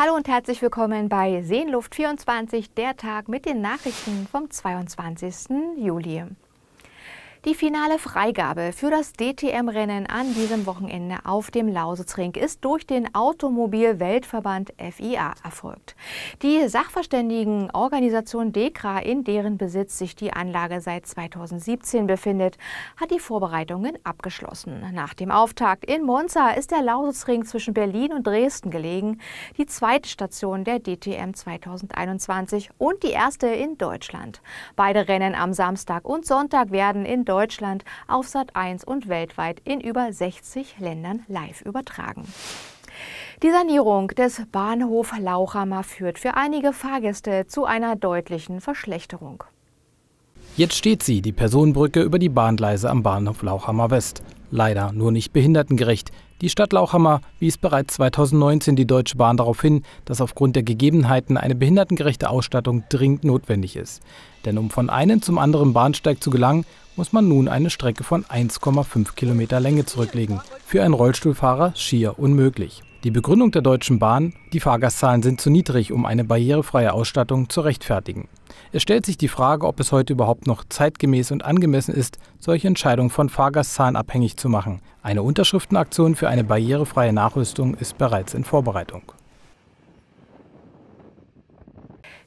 Hallo und herzlich willkommen bei Seenluft 24, der Tag mit den Nachrichten vom 22. Juli. Die finale Freigabe für das DTM-Rennen an diesem Wochenende auf dem Lausitzring ist durch den Automobil-Weltverband FIA erfolgt. Die Sachverständigenorganisation DEKRA, in deren Besitz sich die Anlage seit 2017 befindet, hat die Vorbereitungen abgeschlossen. Nach dem Auftakt in Monza ist der Lausitzring zwischen Berlin und Dresden gelegen, die zweite Station der DTM 2021 und die erste in Deutschland. Beide Rennen am Samstag und Sonntag werden in Deutschland auf Sat 1 und weltweit in über 60 Ländern live übertragen. Die Sanierung des Bahnhof Lauchhammer führt für einige Fahrgäste zu einer deutlichen Verschlechterung. Jetzt steht sie, die Personenbrücke über die Bahngleise am Bahnhof Lauchhammer West. Leider nur nicht behindertengerecht. Die Stadt Lauchhammer wies bereits 2019 die Deutsche Bahn darauf hin, dass aufgrund der Gegebenheiten eine behindertengerechte Ausstattung dringend notwendig ist. Denn um von einem zum anderen Bahnsteig zu gelangen, muss man nun eine Strecke von 1,5 Kilometer Länge zurücklegen. Für einen Rollstuhlfahrer schier unmöglich. Die Begründung der Deutschen Bahn, die Fahrgastzahlen sind zu niedrig, um eine barrierefreie Ausstattung zu rechtfertigen. Es stellt sich die Frage, ob es heute überhaupt noch zeitgemäß und angemessen ist, solche Entscheidungen von Fahrgastzahlen abhängig zu machen. Eine Unterschriftenaktion für eine barrierefreie Nachrüstung ist bereits in Vorbereitung.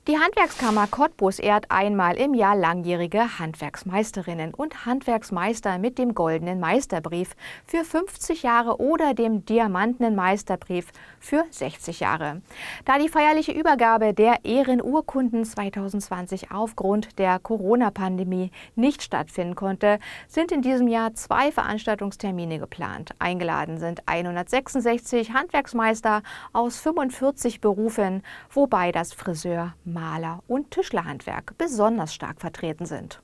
Die Handwerkskammer Cottbus ehrt einmal im Jahr langjährige Handwerksmeisterinnen und Handwerksmeister mit dem Goldenen Meisterbrief für 50 Jahre oder dem Diamantenen Meisterbrief für 60 Jahre. Da die feierliche Übergabe der Ehrenurkunden 2020 aufgrund der Corona-Pandemie nicht stattfinden konnte, sind in diesem Jahr zwei Veranstaltungstermine geplant. Eingeladen sind 166 Handwerksmeister aus 45 Berufen, wobei das Friseur Maler- und Tischlerhandwerk besonders stark vertreten sind.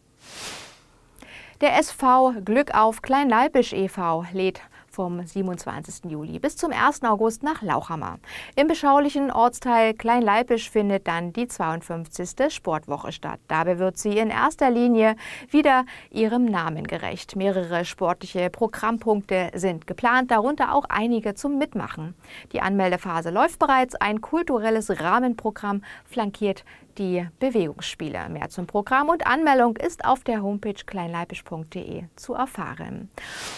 Der SV Glück auf Kleinleipisch e.V. lädt vom 27. Juli bis zum 1. August nach Lauchhammer. Im beschaulichen Ortsteil Kleinleipisch findet dann die 52. Sportwoche statt. Dabei wird sie in erster Linie wieder ihrem Namen gerecht. Mehrere sportliche Programmpunkte sind geplant, darunter auch einige zum Mitmachen. Die Anmeldephase läuft bereits. Ein kulturelles Rahmenprogramm flankiert die Bewegungsspiele. Mehr zum Programm und Anmeldung ist auf der Homepage kleinleipisch.de zu erfahren.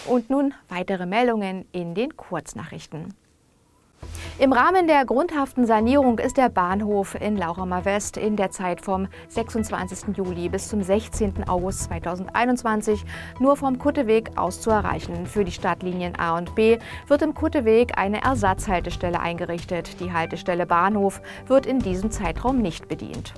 Und nun weitere Meldungen in den Kurznachrichten. Im Rahmen der grundhaften Sanierung ist der Bahnhof in Lauchhammer West in der Zeit vom 26. Juli bis zum 16. August 2021 nur vom Kutteweg aus zu erreichen. Für die Stadtlinien A und B wird im Kutteweg eine Ersatzhaltestelle eingerichtet. Die Haltestelle Bahnhof wird in diesem Zeitraum nicht bedient.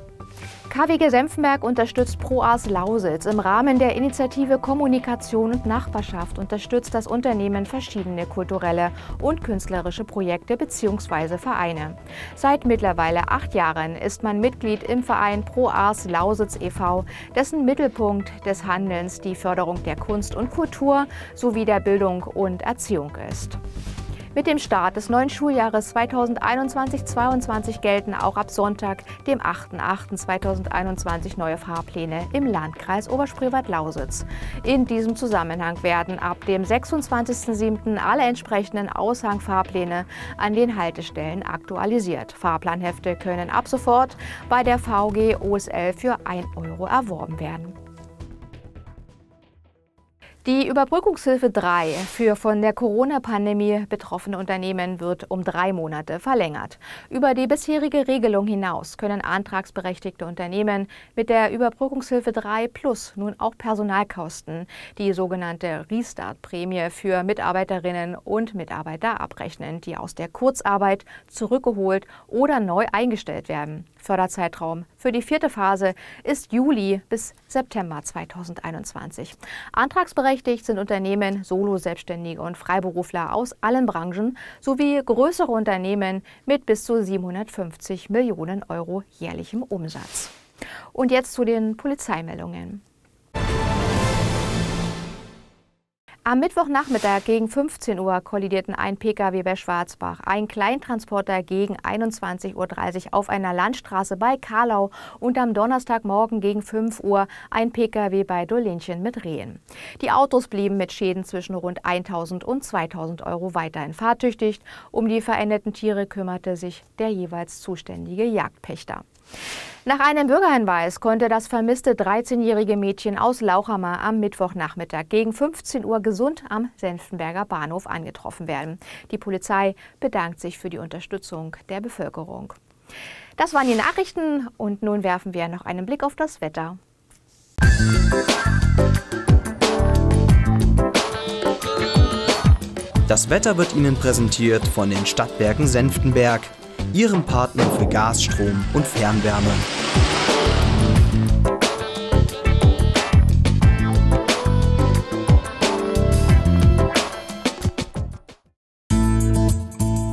KWG Senfenberg unterstützt ProArs Lausitz. Im Rahmen der Initiative Kommunikation und Nachbarschaft unterstützt das Unternehmen verschiedene kulturelle und künstlerische Projekte bzw. Vereine. Seit mittlerweile acht Jahren ist man Mitglied im Verein ProArs Lausitz e.V., dessen Mittelpunkt des Handelns die Förderung der Kunst und Kultur sowie der Bildung und Erziehung ist. Mit dem Start des neuen Schuljahres 2021-22 gelten auch ab Sonntag, dem 8.8.2021, neue Fahrpläne im Landkreis Oberspreewald-Lausitz. In diesem Zusammenhang werden ab dem 26.07. alle entsprechenden Aushangfahrpläne an den Haltestellen aktualisiert. Fahrplanhefte können ab sofort bei der VG OSL für 1 Euro erworben werden. Die Überbrückungshilfe 3 für von der Corona-Pandemie betroffene Unternehmen wird um drei Monate verlängert. Über die bisherige Regelung hinaus können antragsberechtigte Unternehmen mit der Überbrückungshilfe 3 Plus nun auch Personalkosten, die sogenannte Restart-Prämie für Mitarbeiterinnen und Mitarbeiter abrechnen, die aus der Kurzarbeit zurückgeholt oder neu eingestellt werden. Förderzeitraum für die vierte Phase ist Juli bis September 2021. Antragsberechtigt sind Unternehmen, Solo-Selbstständige und Freiberufler aus allen Branchen sowie größere Unternehmen mit bis zu 750 Millionen Euro jährlichem Umsatz. Und jetzt zu den Polizeimeldungen. Am Mittwochnachmittag gegen 15 Uhr kollidierten ein Pkw bei Schwarzbach, ein Kleintransporter gegen 21.30 Uhr auf einer Landstraße bei Karlau und am Donnerstagmorgen gegen 5 Uhr ein Pkw bei Dolinchen mit Rehen. Die Autos blieben mit Schäden zwischen rund 1.000 und 2.000 Euro weiterhin fahrtüchtig. Um die verendeten Tiere kümmerte sich der jeweils zuständige Jagdpächter. Nach einem Bürgerhinweis konnte das vermisste 13-jährige Mädchen aus Lauchhammer am Mittwochnachmittag gegen 15 Uhr gesund am Senftenberger Bahnhof angetroffen werden. Die Polizei bedankt sich für die Unterstützung der Bevölkerung. Das waren die Nachrichten und nun werfen wir noch einen Blick auf das Wetter. Das Wetter wird Ihnen präsentiert von den Stadtwerken Senftenberg. Ihrem Partner für Gas, Strom und Fernwärme.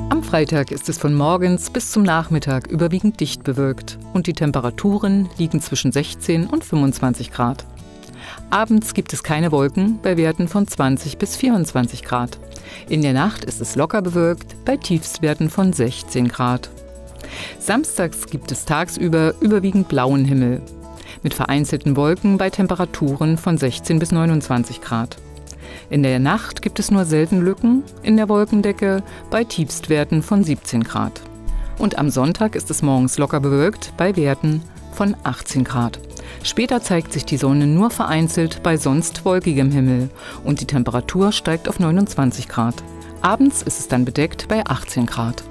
Am Freitag ist es von morgens bis zum Nachmittag überwiegend dicht bewölkt und die Temperaturen liegen zwischen 16 und 25 Grad. Abends gibt es keine Wolken bei Werten von 20 bis 24 Grad. In der Nacht ist es locker bewölkt bei Tiefstwerten von 16 Grad. Samstags gibt es tagsüber überwiegend blauen Himmel mit vereinzelten Wolken bei Temperaturen von 16 bis 29 Grad. In der Nacht gibt es nur selten Lücken in der Wolkendecke bei Tiefstwerten von 17 Grad. Und am Sonntag ist es morgens locker bewölkt bei Werten von 18 Grad. Später zeigt sich die Sonne nur vereinzelt bei sonst wolkigem Himmel und die Temperatur steigt auf 29 Grad. Abends ist es dann bedeckt bei 18 Grad.